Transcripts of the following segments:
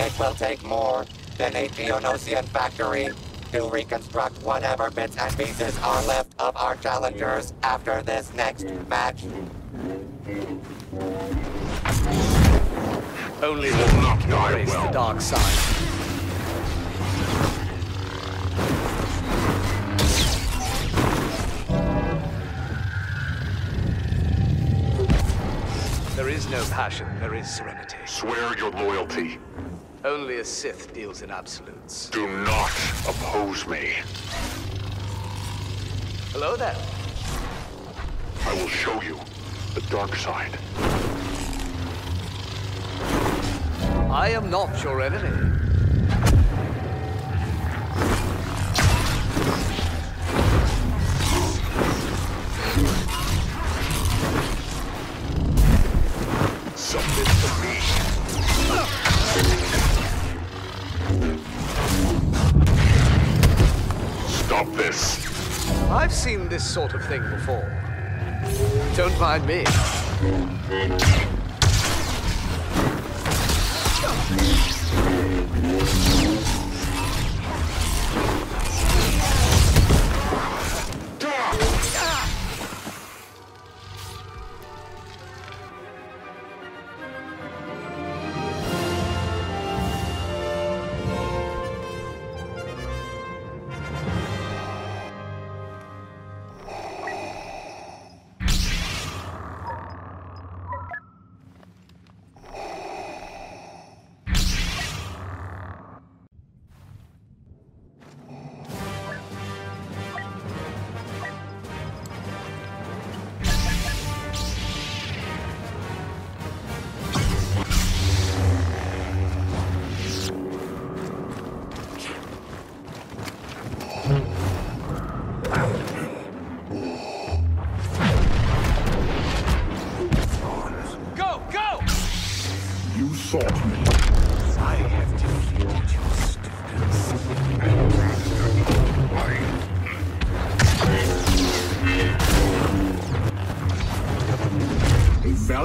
It will take more than a Geonosian factory to reconstruct whatever bits and pieces are left of our challengers after this next match. Only the weak embrace the dark side. There is no passion, there is serenity. Swear your loyalty. Only a Sith deals in absolutes. Do not oppose me. Hello there. I will show you the dark side. I am not your enemy. Stop this. I've seen this sort of thing before. Don't mind me.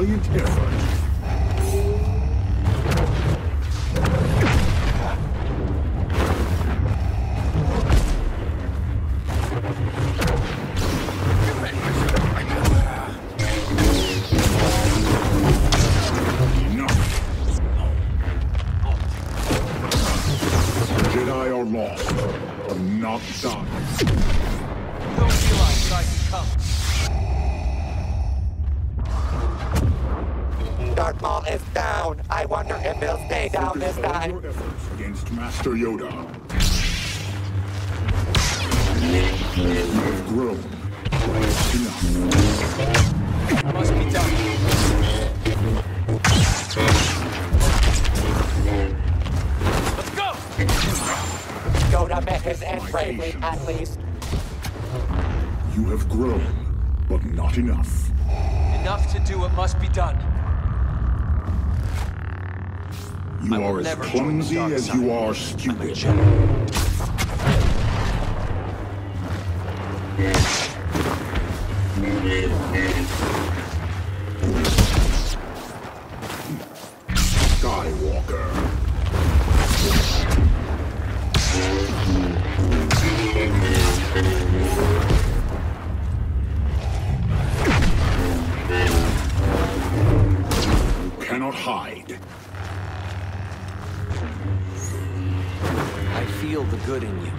Valiant effort. Can Maul is down. I wonder if he'll stay down this Focus all time. your efforts against Master Yoda. You have grown. Enough. Must be done. Let's go! Yoda met his end bravely, at least. You have grown, but not enough. Enough to do what must be done. You are as never join the clumsy as side. you are stupid. Skywalker. You cannot hide. Good in you.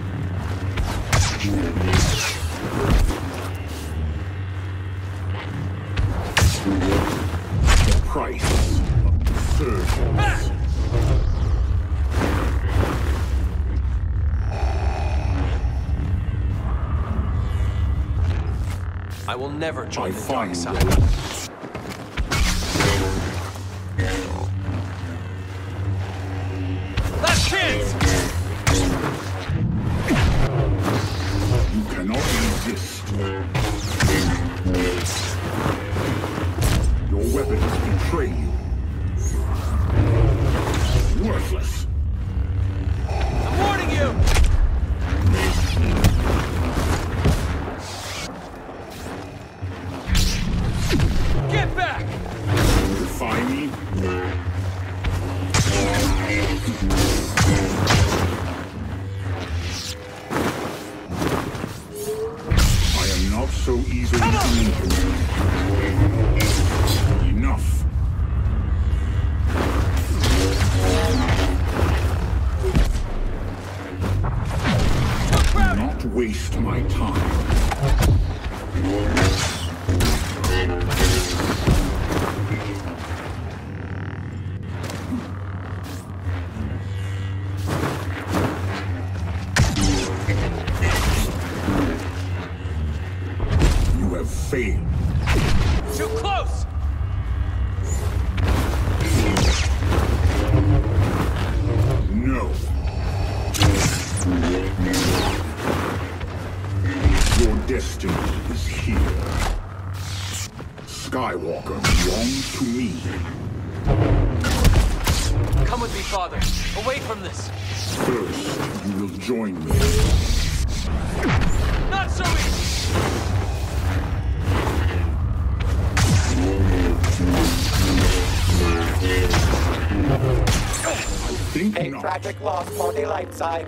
Price of surgeons. I will never I join the dark side. So easily. Enough. Not waste my time. Skywalker belongs to me. Come with me, father. Away from this. First, you will join me. Not so easy! A tragic loss for the light side.